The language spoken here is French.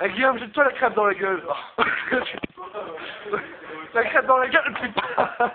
Eh, Guillaume, jette-toi la crêpe dans la gueule. la crêpe dans la gueule, putain